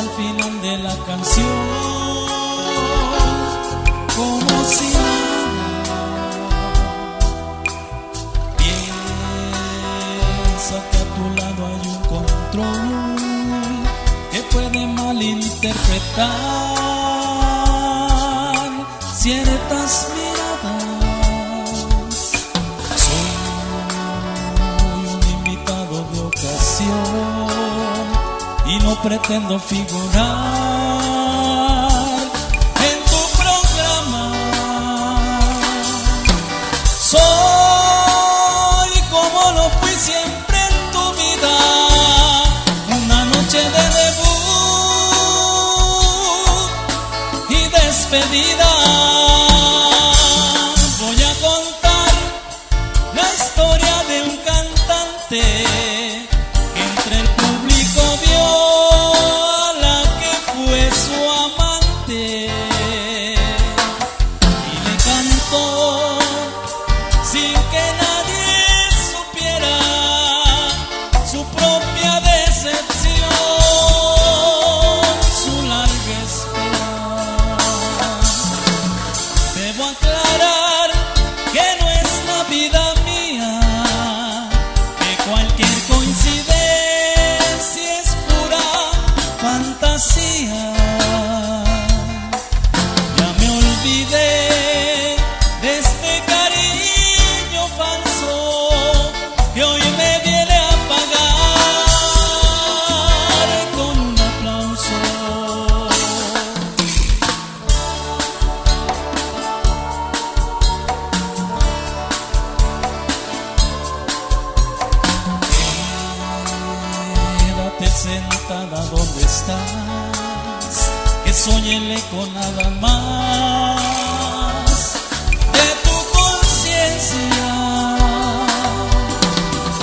hasta el final de la canción, como si nada. Piensa que a tu lado hay un control que puede malinterpretar ciertas. pretendo figurar en tu programa. Soy como lo fui siempre en tu vida, una noche de debut y despedida. sentada donde estás, que soy el eco nada más de tu conciencia.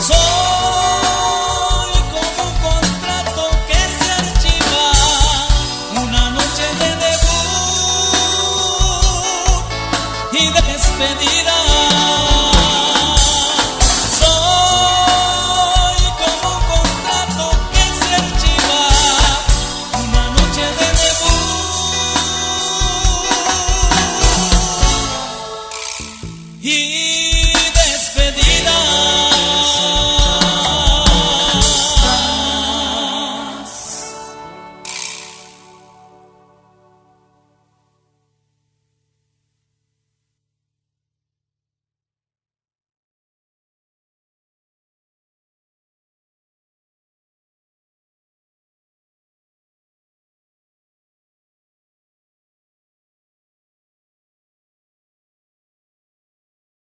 Soy como un contrato que se archiva, una noche de debut y de despedida.